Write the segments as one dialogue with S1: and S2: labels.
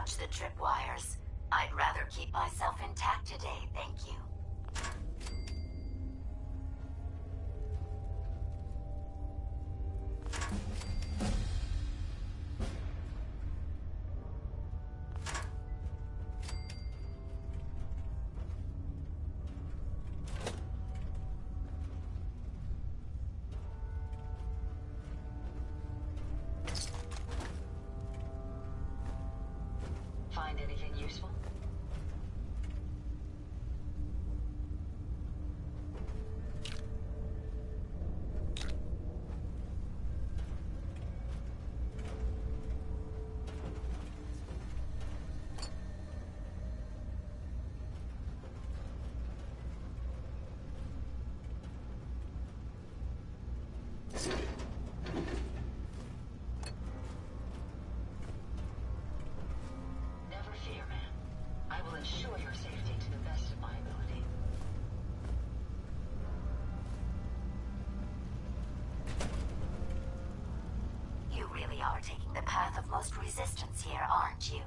S1: touch the tripwires. I'd rather keep myself intact today, thank you. are taking the path of most resistance here, aren't you?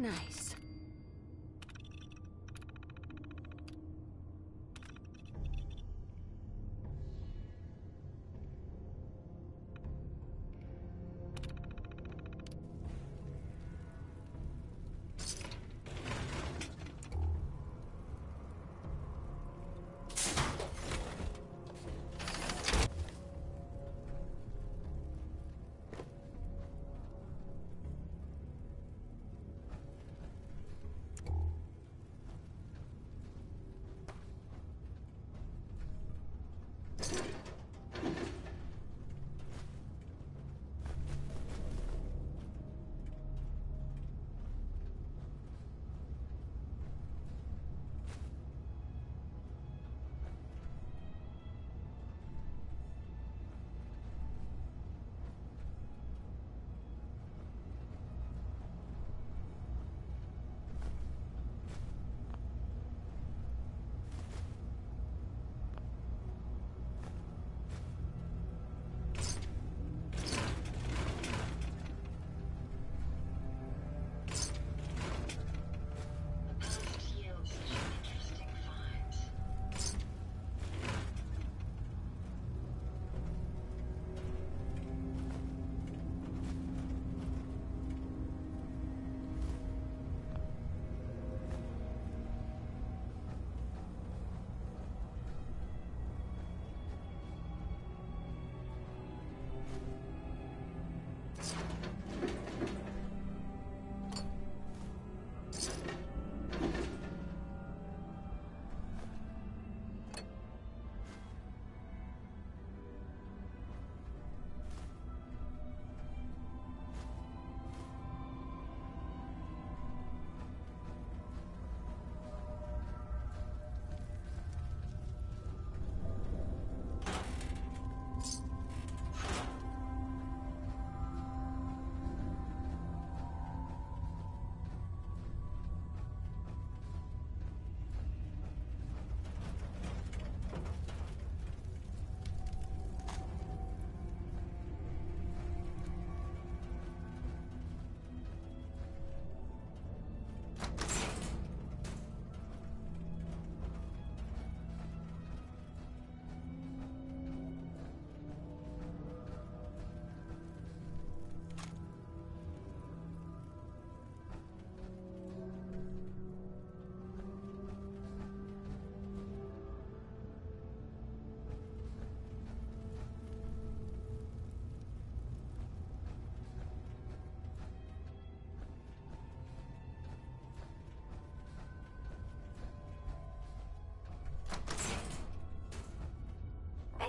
S2: Nice.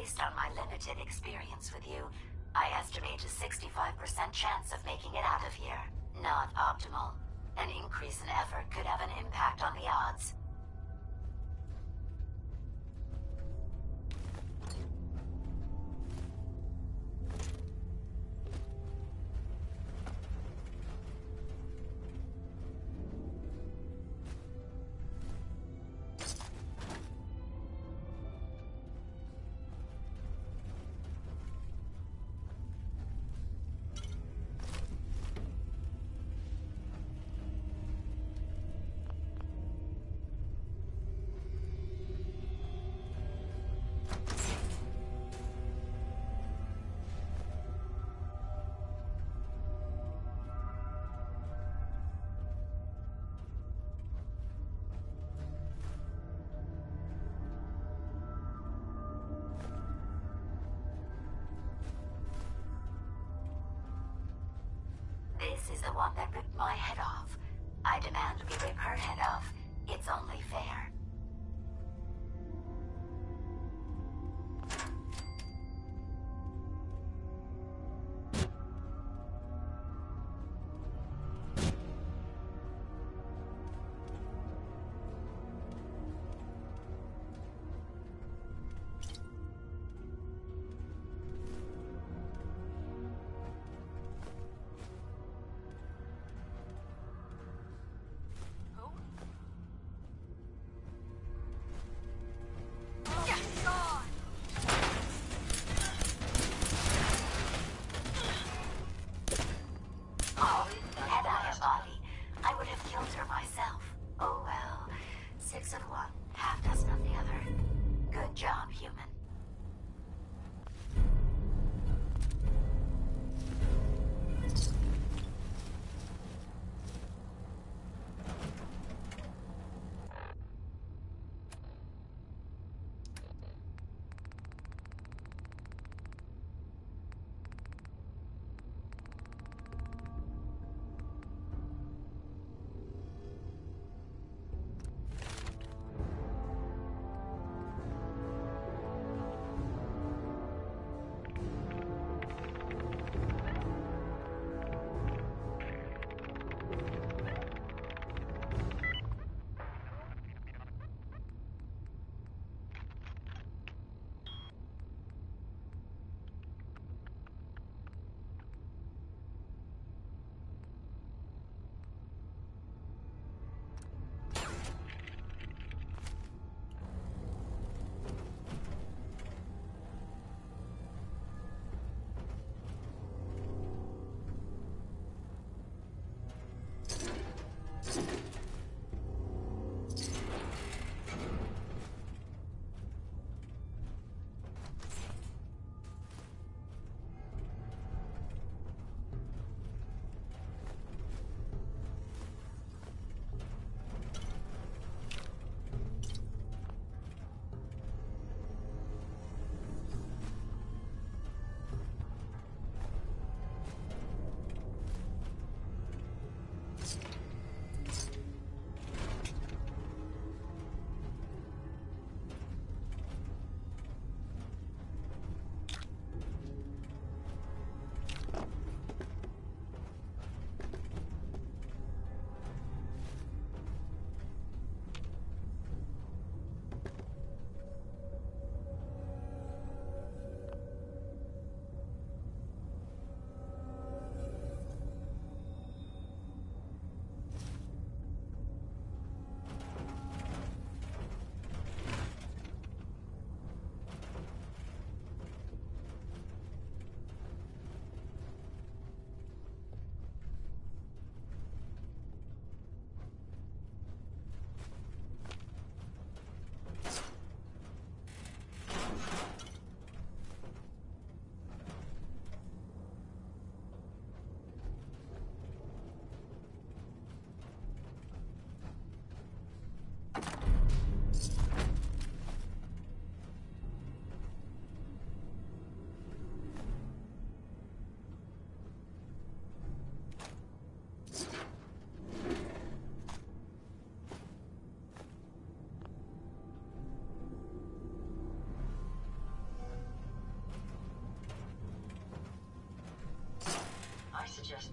S3: Based on my limited experience with you, I estimate a 65% chance of making it out of here. Not optimal. An increase in effort could have an impact on the odds. The one that ripped my head off. I demand we rip her head off. It's only fair.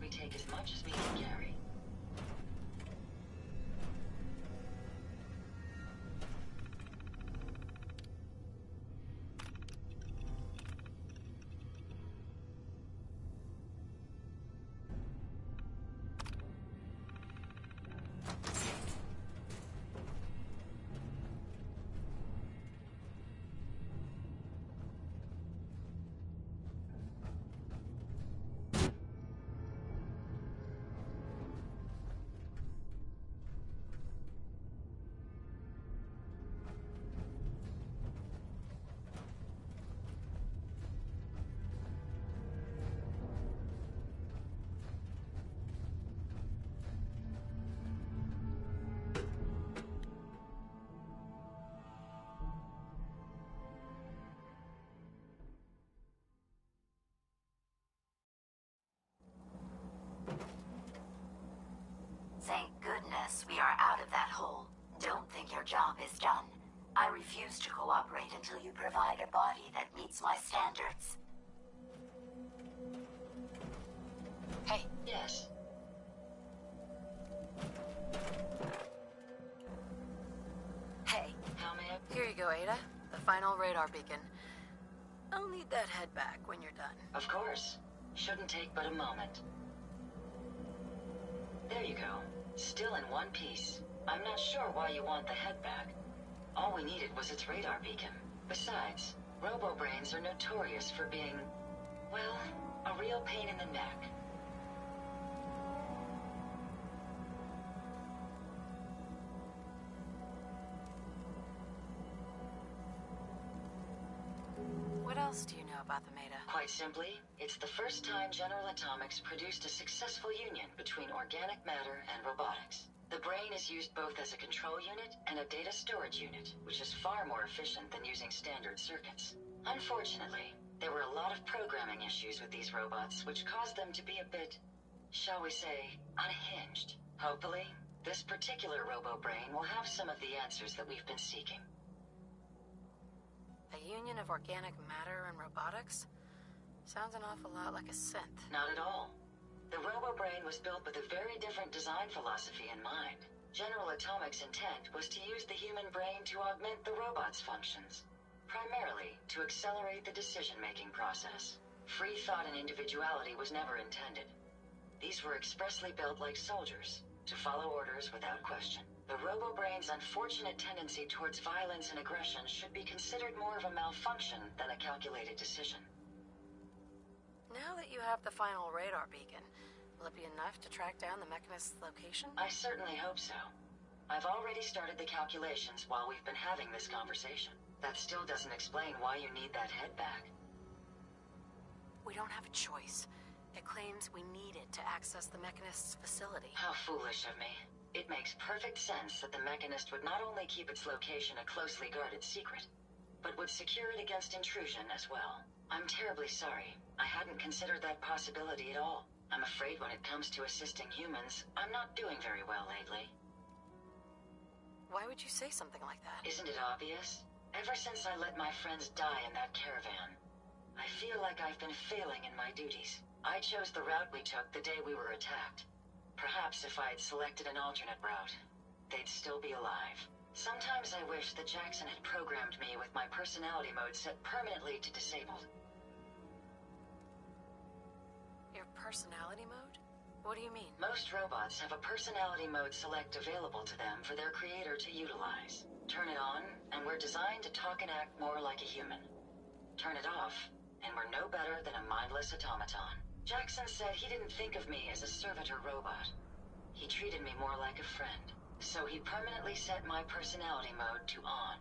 S1: We take as much as we can carry.
S3: Goodness we are out of that hole. Don't think your job is done. I refuse to cooperate until you provide a body that meets my standards.
S2: Hey,
S1: Yes.
S2: hey,
S1: How may I...
S2: here you go, Ada. The final radar beacon. I'll need that head back when you're done.
S1: Of course. Shouldn't take but a moment. There you go. Still in one piece. I'm not sure why you want the head back. All we needed was its radar beacon. Besides, robo-brains are notorious for being, well, a real pain in the neck.
S2: Else do you know about the Meta?
S1: Quite simply, it's the first time General Atomics produced a successful union between organic matter and robotics. The brain is used both as a control unit and a data storage unit, which is far more efficient than using standard circuits. Unfortunately, there were a lot of programming issues with these robots, which caused them to be a bit, shall we say, unhinged. Hopefully, this particular robo-brain will have some of the answers that we've been seeking.
S2: A union of organic matter and robotics? Sounds an awful lot like a synth.
S1: Not at all. The RoboBrain was built with a very different design philosophy in mind. General Atomics' intent was to use the human brain to augment the robot's functions, primarily to accelerate the decision-making process. Free thought and individuality was never intended. These were expressly built like soldiers, to follow orders without question. The RoboBrain's unfortunate tendency towards violence and aggression should be considered more of a malfunction than a calculated decision.
S2: Now that you have the final radar beacon, will it be enough to track down the Mechanist's location?
S1: I certainly hope so. I've already started the calculations while we've been having this conversation. That still doesn't explain why you need that head back.
S2: We don't have a choice. It claims we need it to access the Mechanist's facility.
S1: How foolish of me. It makes perfect sense that the Mechanist would not only keep its location a closely guarded secret, but would secure it against intrusion as well. I'm terribly sorry. I hadn't considered that possibility at all. I'm afraid when it comes to assisting humans, I'm not doing very well lately.
S2: Why would you say something like that?
S1: Isn't it obvious? Ever since I let my friends die in that caravan, I feel like I've been failing in my duties. I chose the route we took the day we were attacked. Perhaps if I had selected an alternate route, they'd still be alive. Sometimes I wish that Jackson had programmed me with my personality mode set permanently to disabled.
S2: Your personality mode? What do you mean?
S1: Most robots have a personality mode select available to them for their creator to utilize. Turn it on, and we're designed to talk and act more like a human. Turn it off, and we're no better than a mindless automaton. Jackson said he didn't think of me as a servitor robot. He treated me more like a friend. So he permanently set my personality mode to on.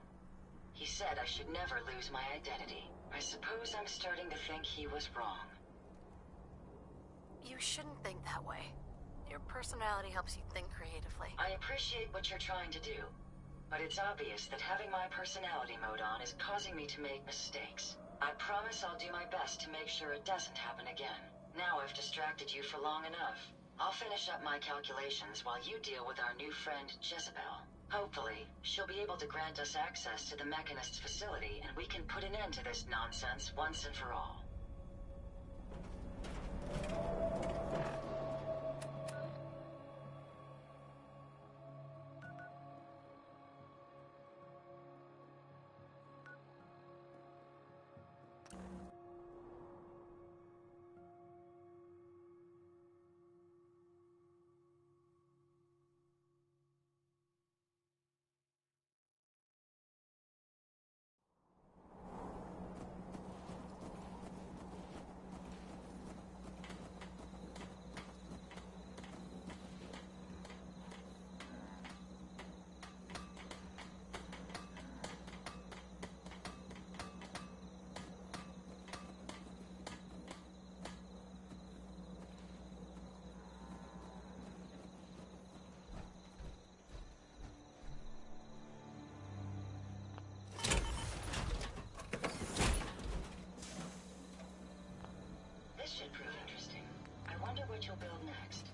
S1: He said I should never lose my identity. I suppose I'm starting to think he was wrong.
S2: You shouldn't think that way. Your personality helps you think creatively.
S1: I appreciate what you're trying to do, but it's obvious that having my personality mode on is causing me to make mistakes. I promise I'll do my best to make sure it doesn't happen again. Now I've distracted you for long enough. I'll finish up my calculations while you deal with our new friend, Jezebel. Hopefully, she'll be able to grant us access to the Mechanist's facility and we can put an end to this nonsense once and for all.
S4: what you'll build next.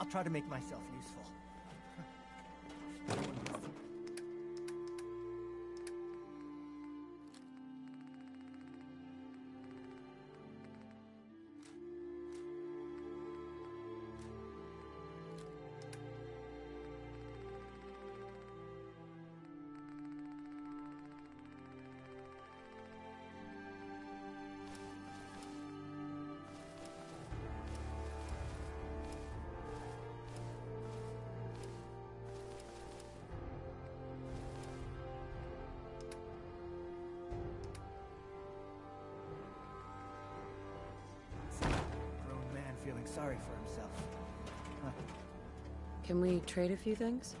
S5: I'll try to make myself useful. Sorry for himself. Huh.
S2: Can we trade a few things?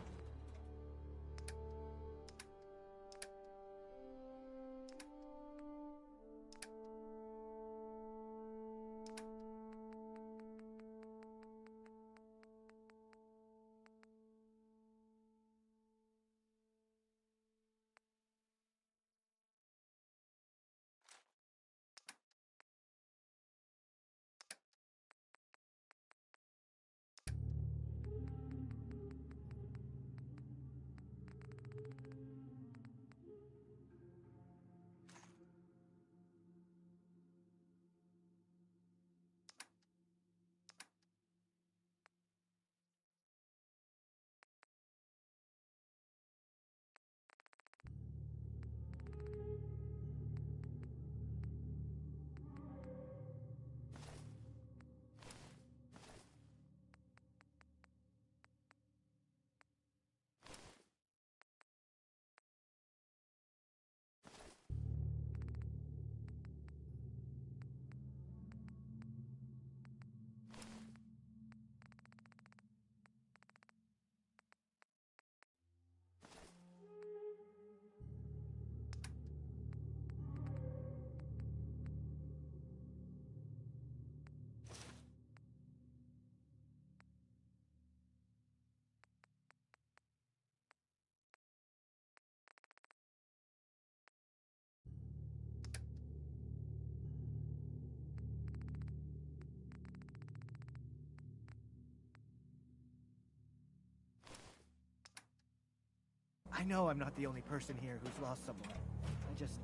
S5: I know I'm not the only person here who's lost someone. I just.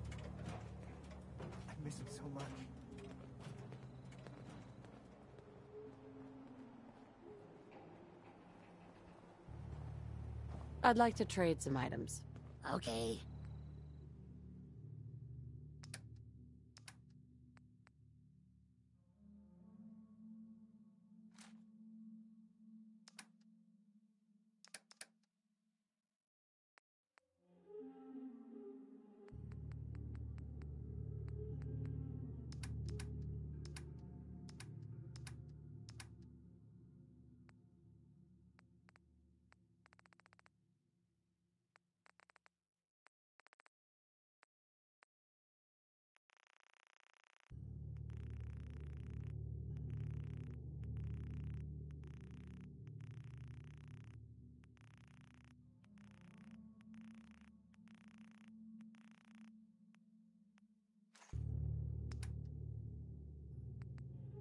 S5: I miss him so much.
S2: I'd like to trade some items.
S3: Okay.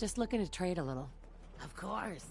S2: Just looking to trade a little.
S4: Of course.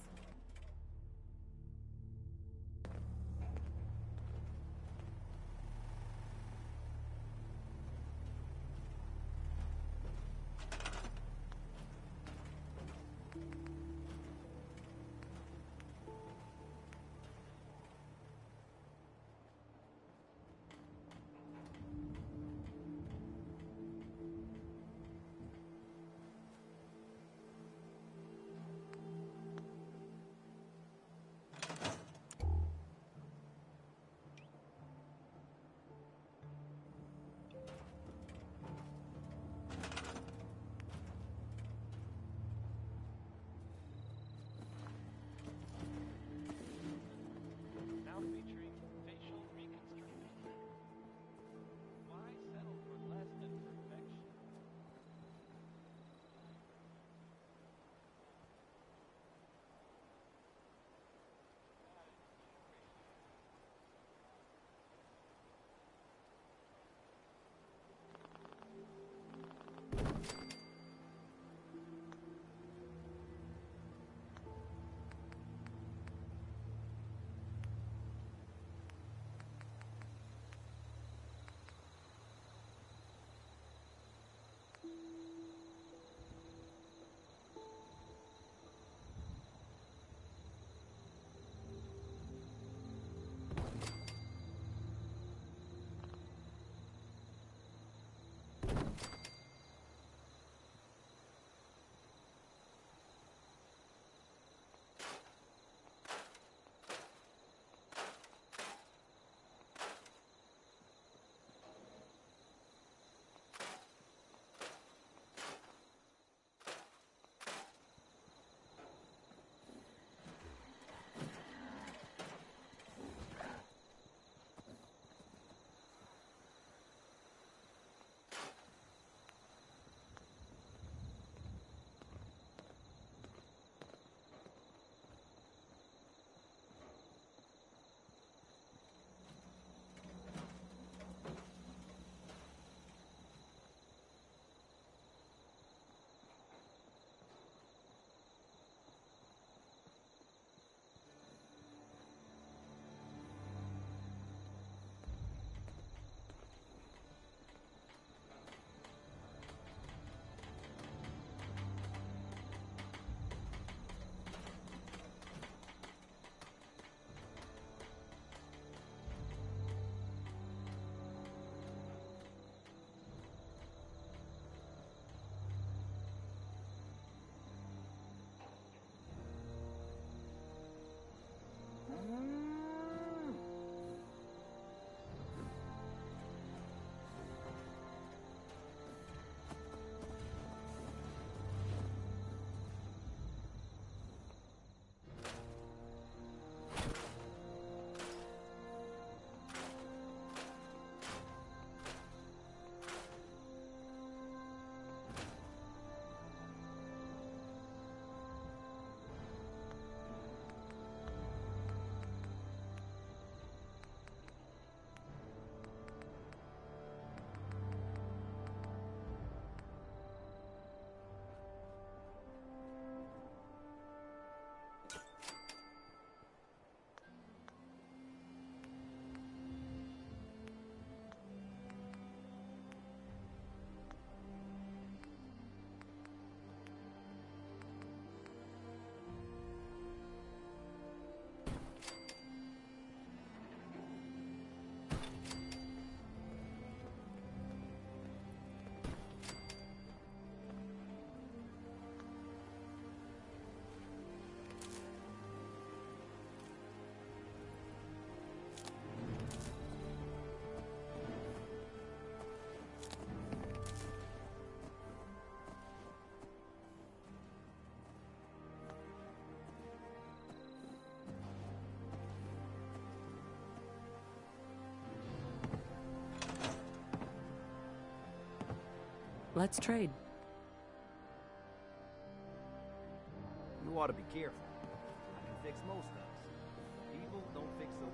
S2: Let's trade.
S6: You ought to be careful. I can fix most. People don't fix so.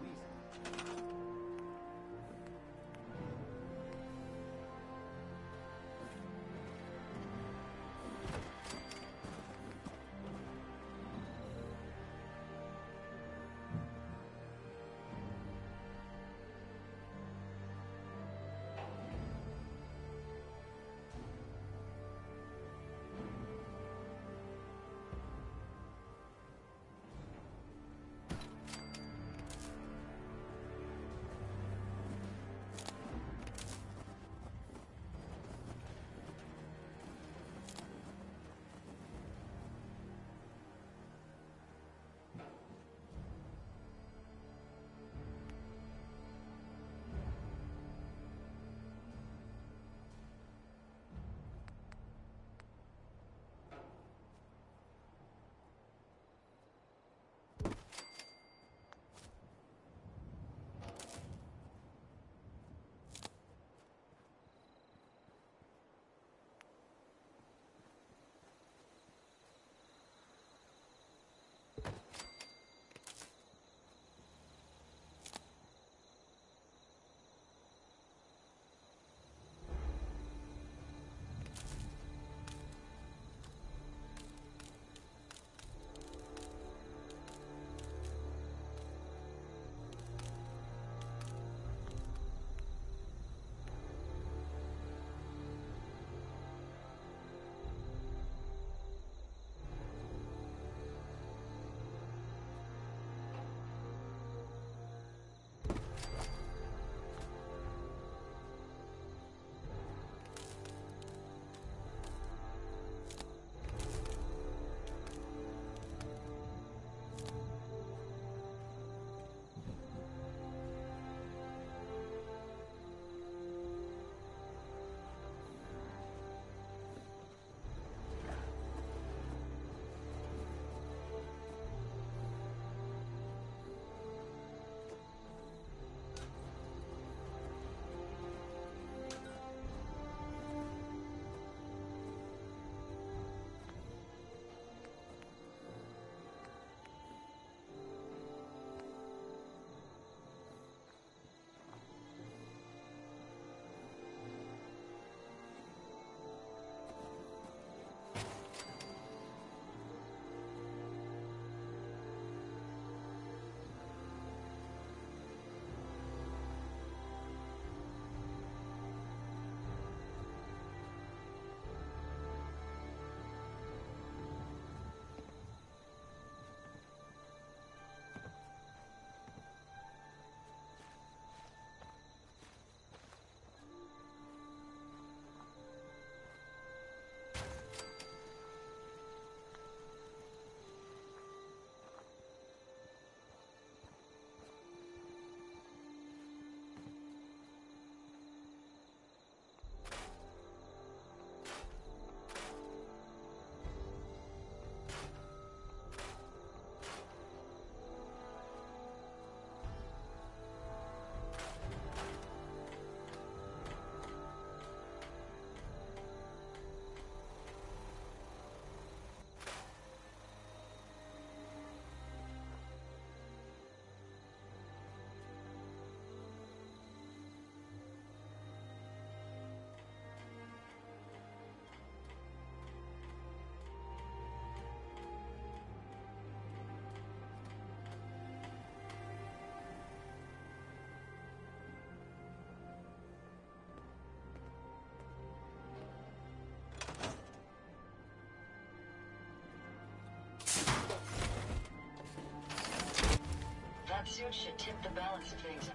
S6: soon
S1: should tip the balance of things.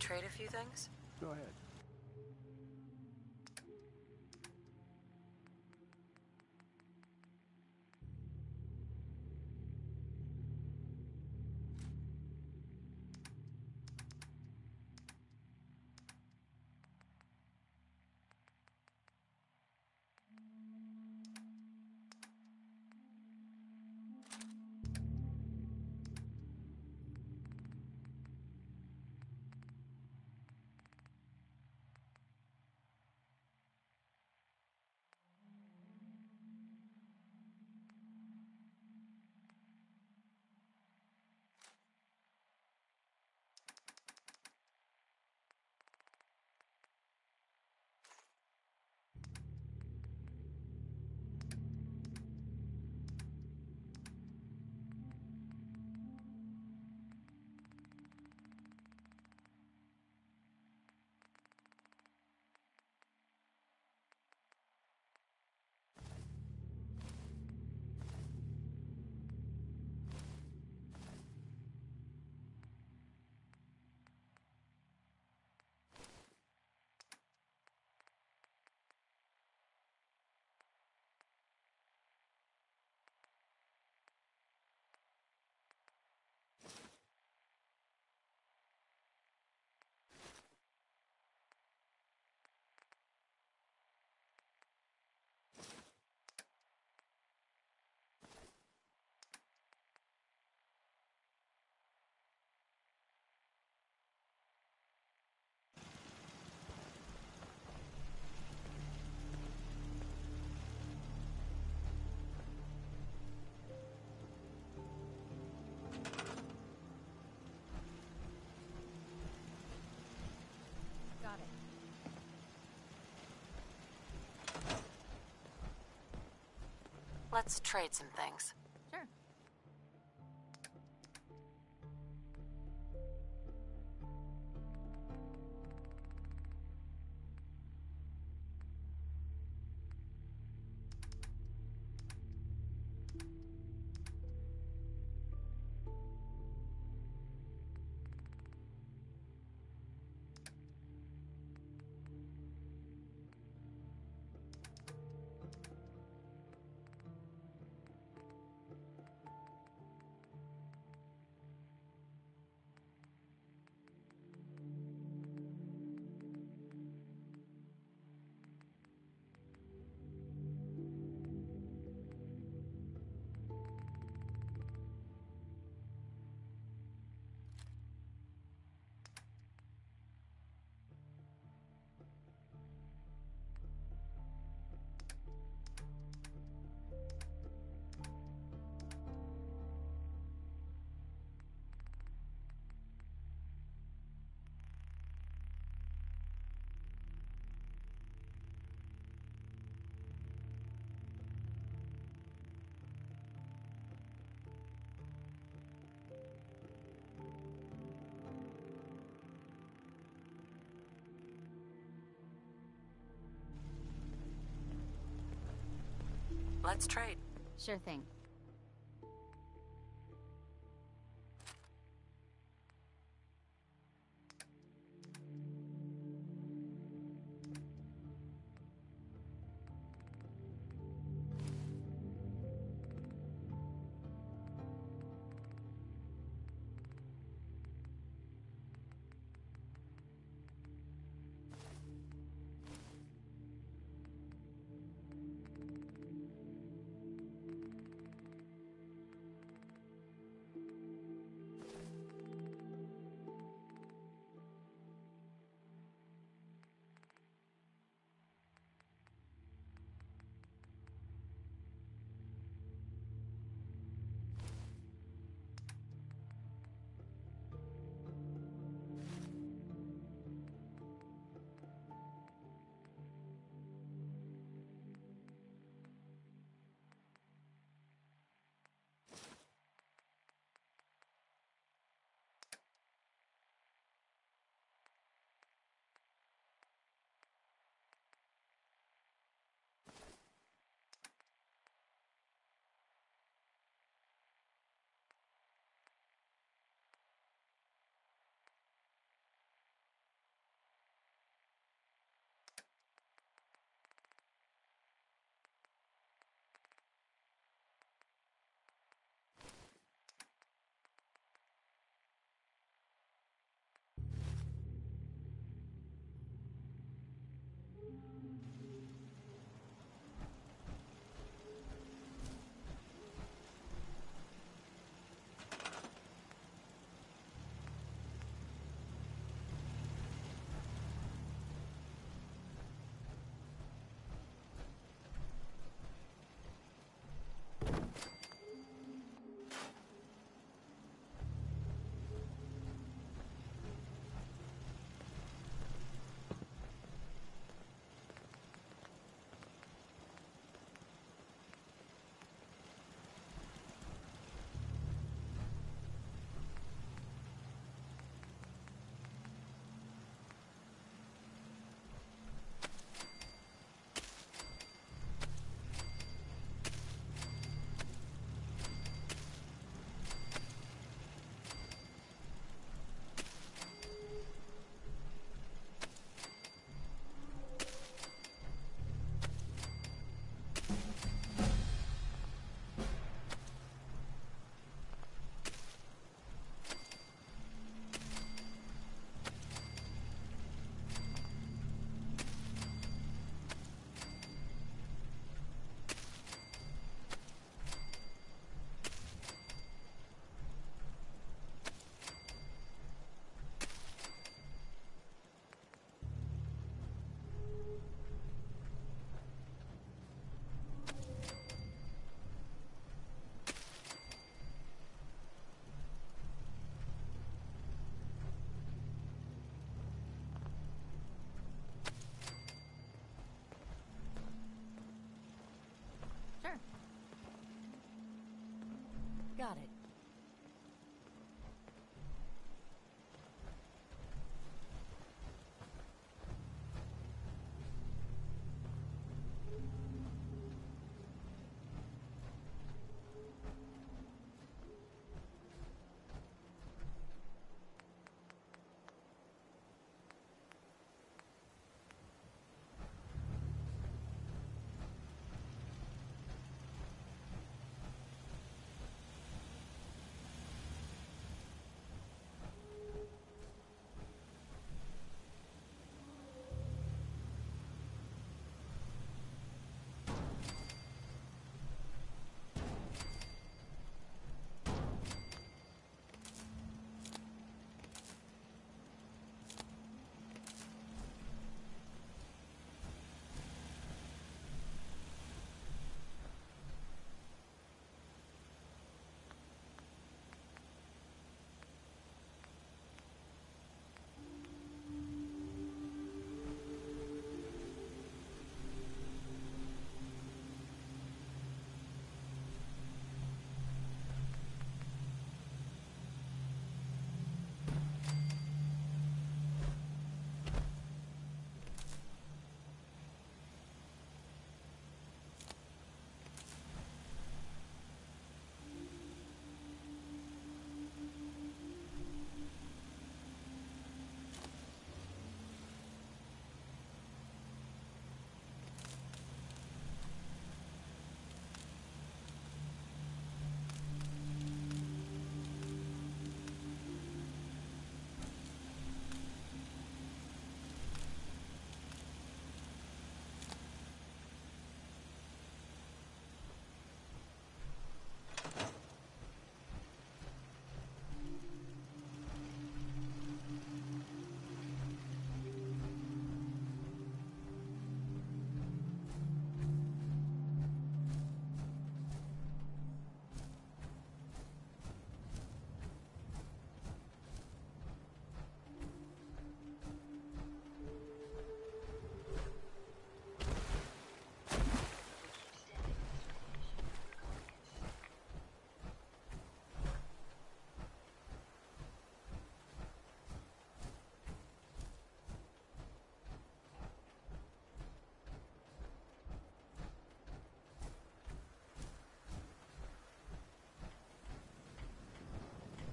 S2: Trade a few things?
S7: Go ahead.
S2: Let's trade some things. Let's trade.
S8: Sure thing.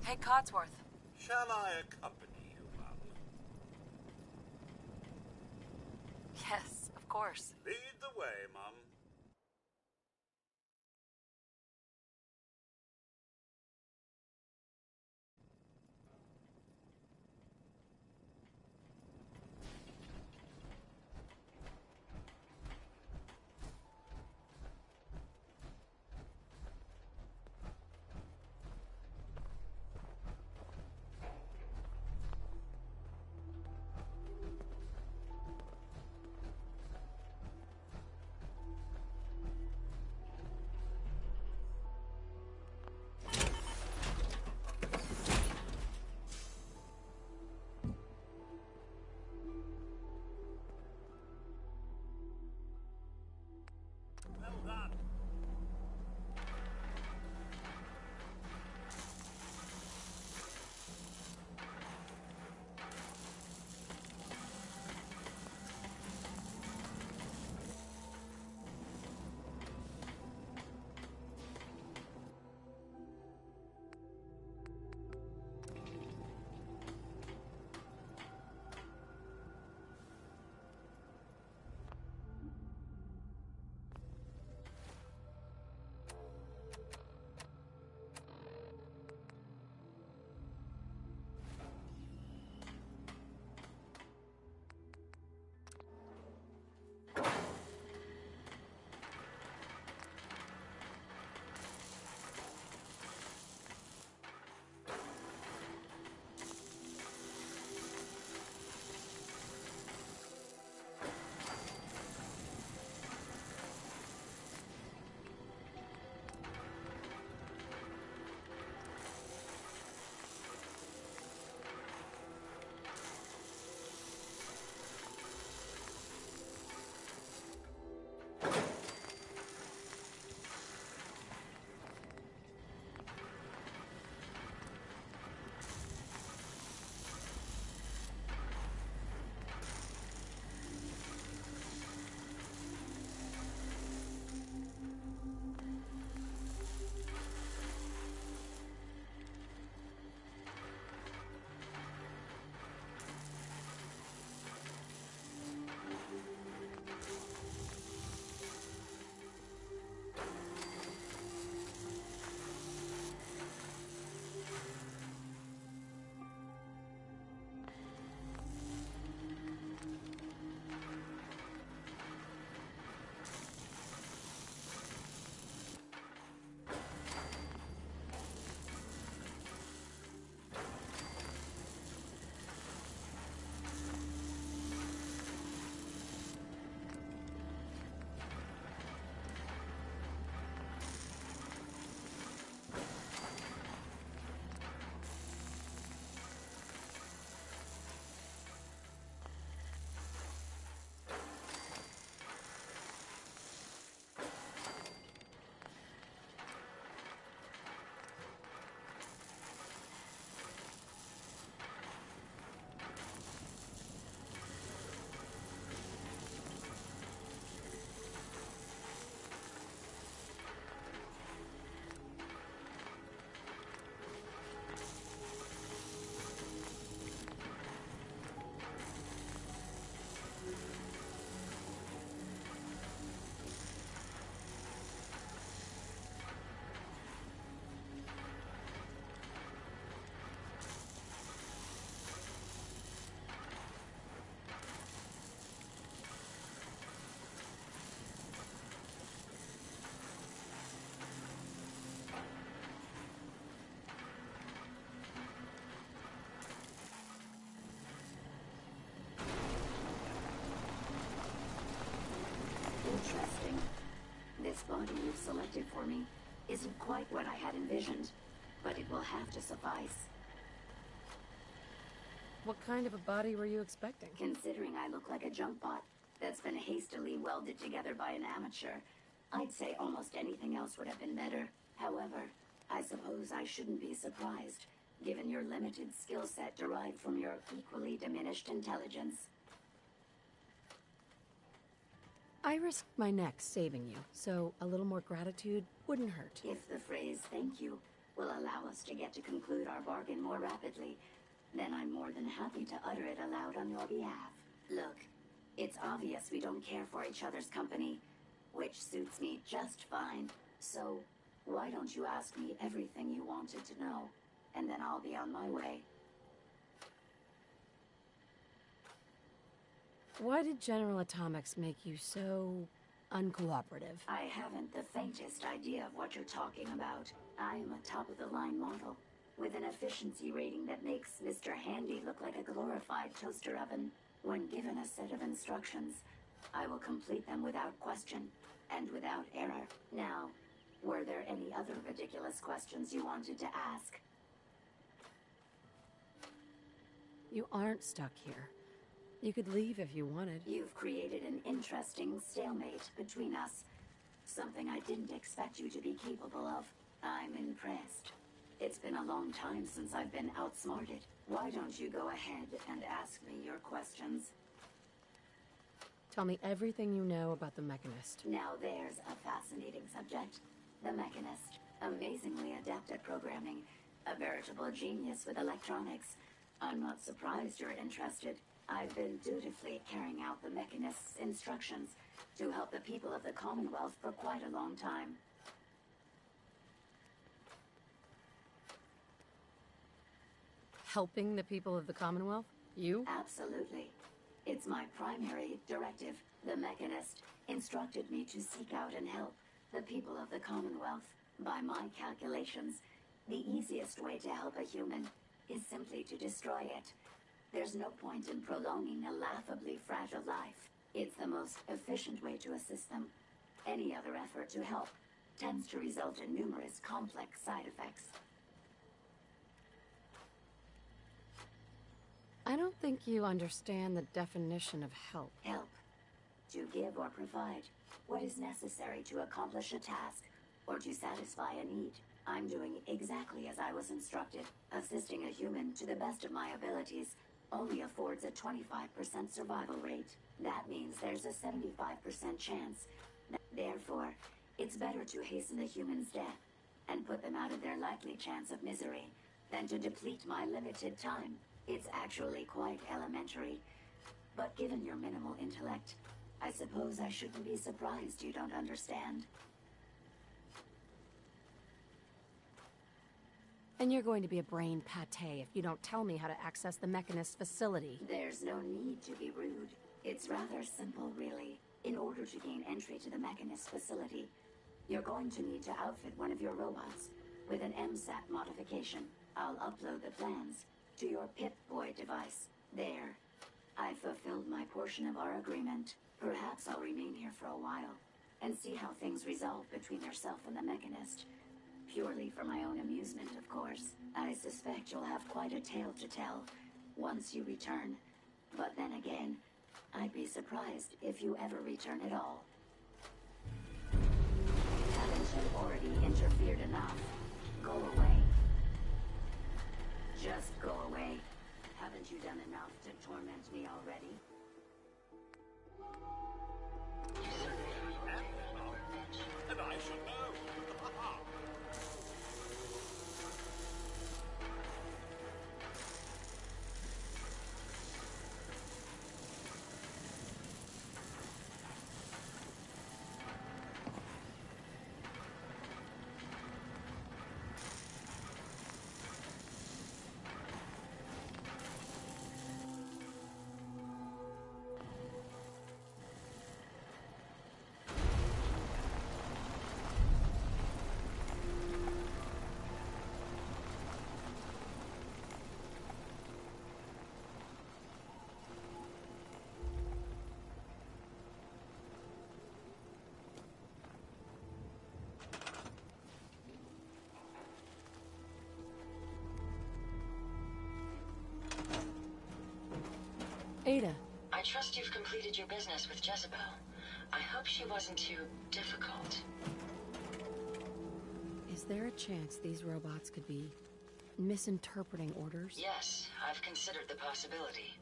S2: Hey, Codsworth.
S9: Shall I accompany you, Mum?
S2: Yes, of course.
S9: Lead
S3: body you've selected for me isn't quite what I had envisioned, but it will have to suffice.
S2: What kind of a body were you expecting?
S3: Considering I look like a junk bot that's been hastily welded together by an amateur, I'd say almost anything else would have been better. However, I suppose I shouldn't be surprised, given your limited skill set derived from your equally diminished intelligence.
S10: I risked my neck saving you, so a little more gratitude wouldn't hurt.
S3: If the phrase thank you will allow us to get to conclude our bargain more rapidly, then I'm more than happy to utter it aloud on your behalf. Look, it's obvious we don't care for each other's company, which suits me just fine. So, why don't you ask me everything you wanted to know, and then I'll be on my way.
S2: Why did General Atomics make you so uncooperative?
S3: I haven't the faintest idea of what you're talking about. I am a top of the line model with an efficiency rating that makes Mr. Handy look like a glorified toaster oven. When given a set of instructions, I will complete them without question and without error. Now, were there any other ridiculous questions you wanted to ask?
S2: You aren't stuck here. You could leave if you wanted.
S3: You've created an interesting stalemate between us. Something I didn't expect you to be capable of. I'm impressed. It's been a long time since I've been outsmarted. Why don't you go ahead and ask me your questions?
S2: Tell me everything you know about the Mechanist.
S3: Now there's a fascinating subject. The Mechanist. Amazingly adept at programming. A veritable genius with electronics. I'm not surprised you're interested. I've been dutifully carrying out the Mechanist's instructions to help the people of the Commonwealth for quite a long time.
S2: Helping the people of the Commonwealth? You?
S3: Absolutely. It's my primary directive. The Mechanist instructed me to seek out and help the people of the Commonwealth. By my calculations, the easiest way to help a human is simply to destroy it. There's no point in prolonging a laughably fragile life. It's the most efficient way to assist them. Any other effort to help tends to result in numerous complex side effects.
S2: I don't think you understand the definition of help.
S3: Help. To give or provide what is necessary to accomplish a task or to satisfy a need. I'm doing exactly as I was instructed. Assisting a human to the best of my abilities only affords a 25% survival rate. That means there's a 75% chance. Therefore, it's better to hasten the human's death and put them out of their likely chance of misery than to deplete my limited time. It's actually quite elementary. But given your minimal intellect, I suppose I shouldn't be surprised you don't understand.
S2: And you're going to be a brain pate if you don't tell me how to access the Mechanist facility.
S3: There's no need to be rude. It's rather simple, really. In order to gain entry to the Mechanist facility, you're going to need to outfit one of your robots with an MSAT modification. I'll upload the plans to your Pip-Boy device. There. I fulfilled my portion of our agreement. Perhaps I'll remain here for a while and see how things resolve between yourself and the Mechanist. Purely for my own amusement, of course. I suspect you'll have quite a tale to tell once you return. But then again, I'd be surprised if you ever return at all. Haven't you already interfered enough? Go away. Just go away. Haven't you done enough
S2: Ada,
S1: I trust you've completed your business with Jezebel. I hope she wasn't too difficult.
S2: is there a chance these robots could be misinterpreting orders?
S1: Yes, I've considered the possibility.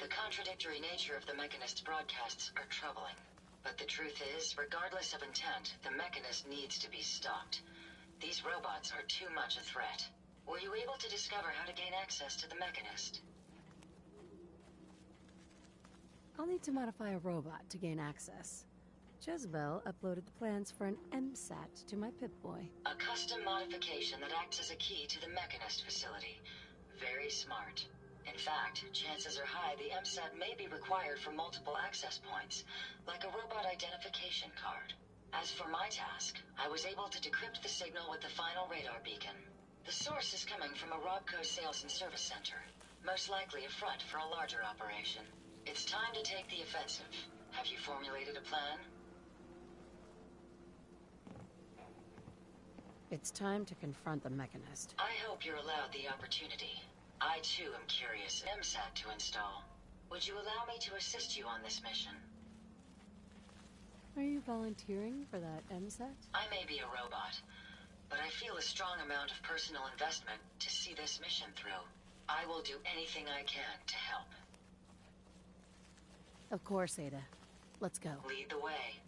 S1: The contradictory nature of the Mechanist's broadcasts are troubling. But the truth is, regardless of intent, the Mechanist needs to be stopped. These robots are too much a threat. Were you able to discover how to gain access to the Mechanist?
S2: I'll need to modify a robot to gain access. Jezebel uploaded the plans for an MSAT to my Pip-Boy.
S1: A custom modification that acts as a key to the Mechanist facility. Very smart. In fact, chances are high the MSAT may be required for multiple access points, like a robot identification card. As for my task, I was able to decrypt the signal with the final radar beacon. The source is coming from a Robco sales and service center, most likely a front for a larger operation. It's time to take the offensive. Have you formulated a plan?
S2: It's time to confront the Mechanist.
S1: I hope you're allowed the opportunity. I too am curious MSAT to install. Would you allow me to assist you on this mission?
S2: Are you volunteering for that MSAT?
S1: I may be a robot, but I feel a strong amount of personal investment to see this mission through. I will do anything I can to help.
S2: Of course, Ada. Let's go.
S1: Lead the way.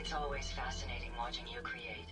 S1: It's always fascinating watching you create.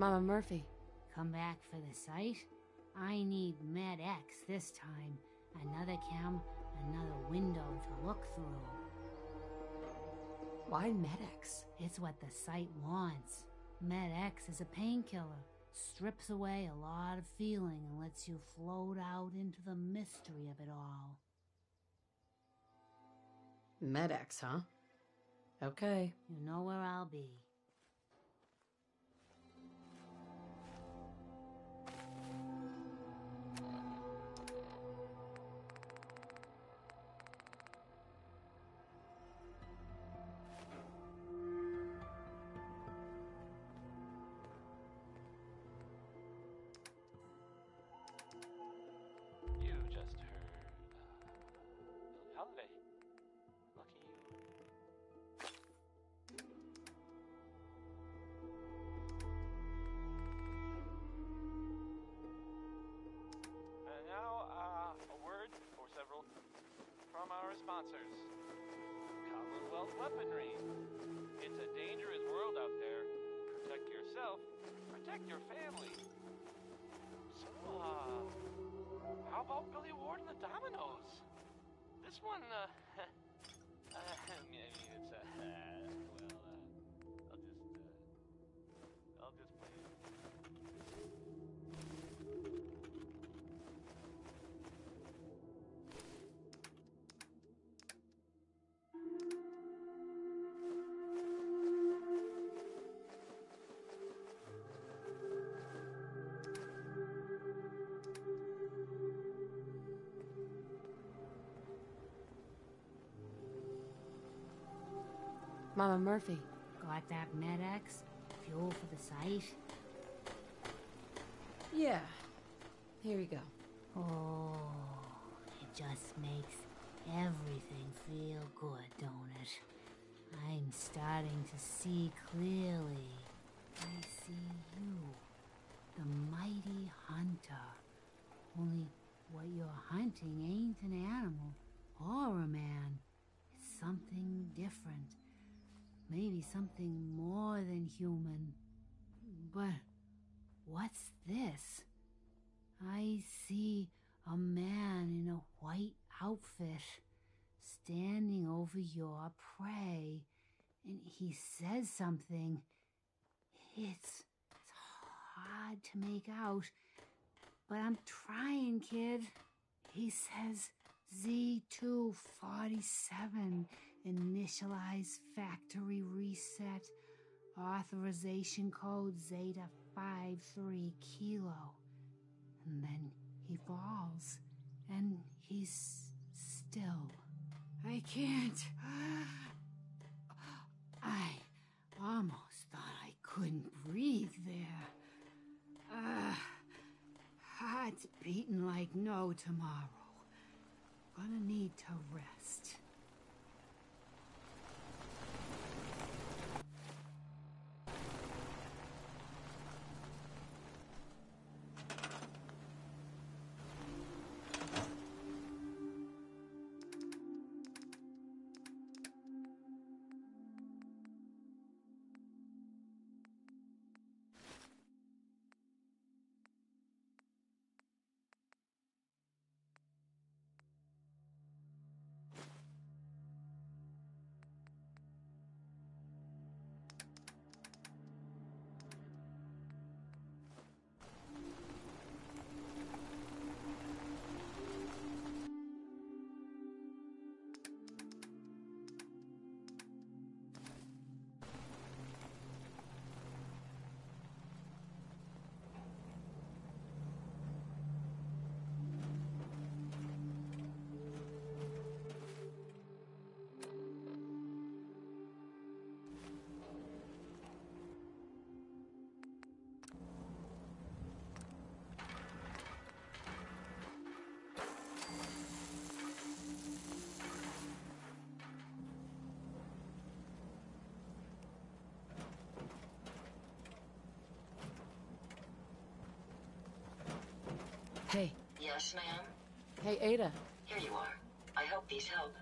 S10: Mama Murphy.
S11: Come back for the sight? I need Med X this time. Another chem, another window to look through.
S10: Why Med-X?
S11: It's what the sight wants. Med X is a painkiller. Strips away a lot of feeling and lets you float out into the mystery of it all.
S10: Med-X, huh? Okay.
S11: You know where I'll be.
S4: From our sponsors. Commonwealth Weaponry. It's a dangerous world out there. Protect yourself, protect your family. So, uh, how about Billy Ward and the Dominoes? This one, uh, uh
S10: Mama Murphy.
S11: Got that Med-X? Fuel for the sight?
S10: Yeah. Here we go.
S11: Oh, it just makes everything feel good, don't it? I'm starting to see clearly. I see you, the mighty hunter. Only what you're hunting ain't an animal or a man. It's something different. Maybe something more than human. But what's this? I see a man in a white outfit standing over your prey, and he says something. It's, it's hard to make out, but I'm trying, kid. He says Z247, initialize factory reset, authorization code Zeta 53 Kilo. And then he falls, and he's still. I can't. I almost thought I couldn't breathe there. Uh, heart's beating like no tomorrow. Gonna need to rest.
S1: Yes, ma'am?
S10: Hey, Ada.
S1: Here you are. I hope these help.